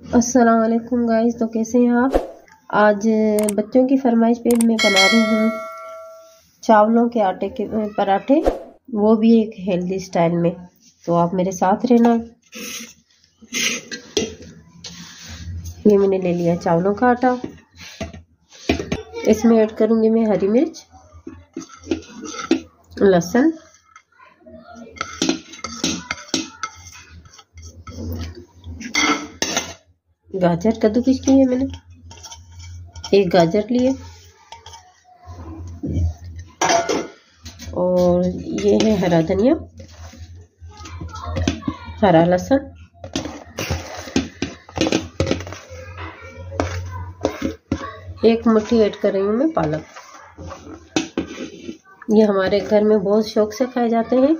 अस्सलाम वालेकुम गाइस तो कैसे हैं आप? आज बच्चों की फरमाइश पे मैं बना रही हूँ चावलों के आटे के पराठे। वो भी एक हेल्दी स्टाइल में। तो आप मेरे साथ रहना। ये मैंने ले लिया चावलों का आटा। इसमें ऐड करूँगी मैं हरी मिर्च, लहसुन। गाजर कद्दूकस की है मैंने। एक गाजर लिए। और ये है हरा धनिया, हरा लहसुन। एक मुट्ठी ऐड कर रही हूँ मैं पालक। ये हमारे घर में बहुत शौक से खाए जाते हैं।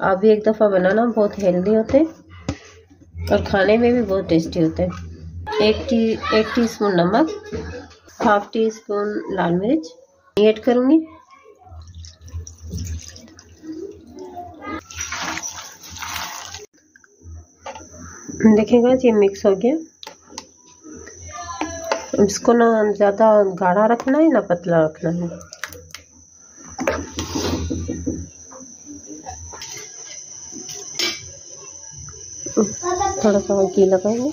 आप भी एक दफ़ा बनाना, बहुत हेल्दी होते हैं। और खाने में भी बहुत टेस्टी होते हैं। एक टी, एक टीस्पून नमक हाफ़ टी स्पून लाल मिर्च। ऐड करूँगी। देखेगा ये मिक्स हो गया। इसको ना ज़्यादा गाढ़ा रखना है, ना पतला रखना है। थोड़ा सा घी लगाएँगे।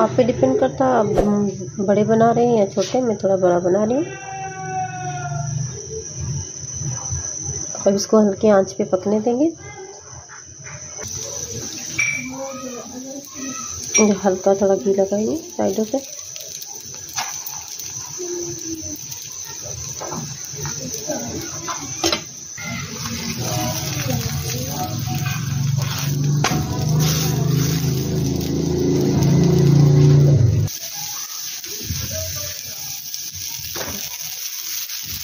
आप पे डिपेंड करता, आप बड़े बना रहे हैं या छोटे, मैं थोड़ा बड़ा बना रही हूँ। अब इसको हल्के आँच पे पकने देंगे। हल्का थोड़ा घी लगाएँगे साइडों पे।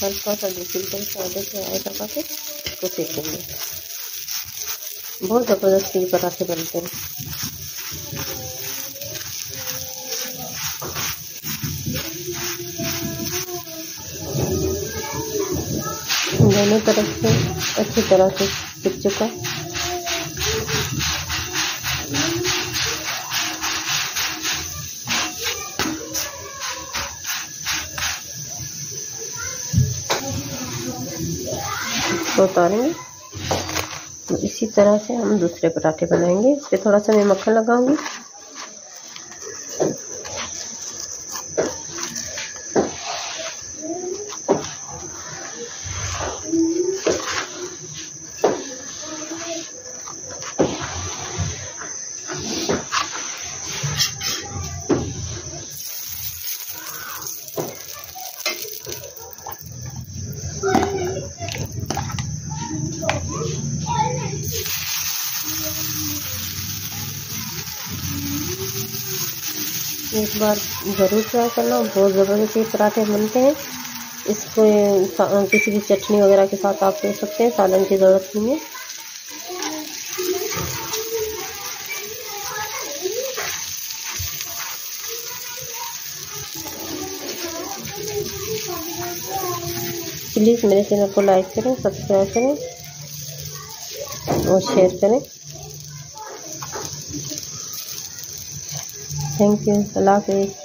हल्का सा दो सिंपल से आए लगा के इसको सेकेंगे बहुत ज़बरदस्त ये पराठे बनते हैं। दोनों तरफ़ से अच्छी तरह से सीख चुका इसको उतारेंगे तो इसी तरह से हम दूसरे पराठे बनाएँगे। इस पर थोड़ा सा मैं मक्खन लगाऊँगी। एक बार ज़रूर ट्राई करना, बहुत ज़बरदस्त ये पराठे बनते हैं। इसको किसी भी चटनी वगैरह के साथ आप ले सकते हैं, सालन की ज़रूरत नहीं है। प्लीज़ मेरे चैनल को लाइक करें सब्सक्राइब करें और शेयर करें। थैंक यू अल्लाह हाफिज़